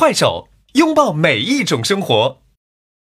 快手拥抱每一种生活。